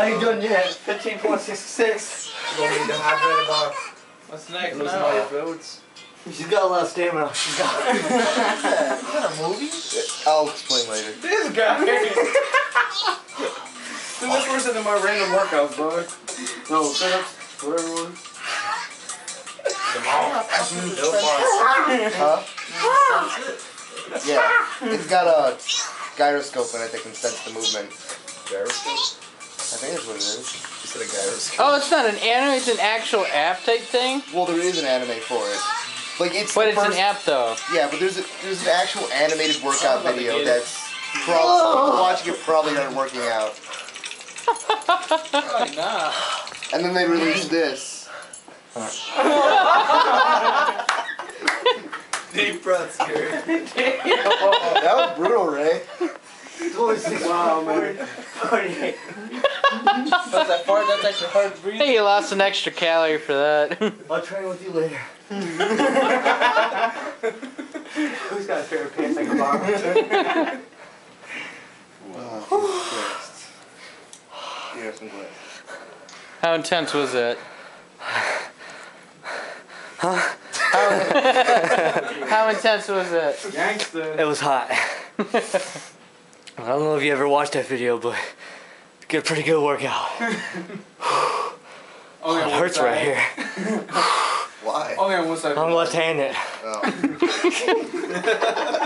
How you doing yet? 15.66. Gonna need the hydrated bar. What's next Losing all your now? fluids. She's got a lot of stamina. She's got. Is that a movie? I'll explain later. This guy. Dude, that's worse than my random workouts, bro. No, sit-ups, whatever it was. Huh? Yeah. It's got a gyroscope in it that can sense the movement. Gyroscope? I think that's what it is. You said a gyroscope. Oh, it's not an anime, it's an actual app type thing? Well, there is an anime for it. Like it's But it's first, an app though. Yeah, but there's a, there's an actual animated workout video it is. that's prob- watching it probably not working out. Probably not. And then they released this. Deep breaths, Gary. That was brutal, Ray. Wow, man. That's that fart, that's actually hard to breathe. Hey, you lost an extra calorie for that. I'll train with you later. Who's got a pair of pants like a bomb? Oh, Jesus Christ. Here, some glass. How intense was it? How, how intense was it? Gangster. It was hot. I don't know if you ever watched that video, but get a pretty good workout. Only on It hurts side. right here. Why? Only on one side. I'm left-handed. Oh.